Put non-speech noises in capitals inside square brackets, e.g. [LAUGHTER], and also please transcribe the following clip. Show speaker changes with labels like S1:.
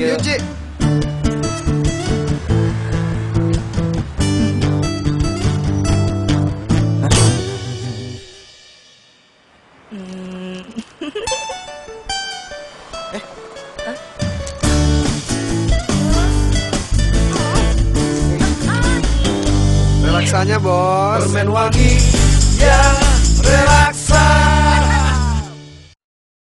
S1: Yuk, Ci. Hmm. [LAUGHS] Eh. Relaksanya, Bos.
S2: Permen wangi.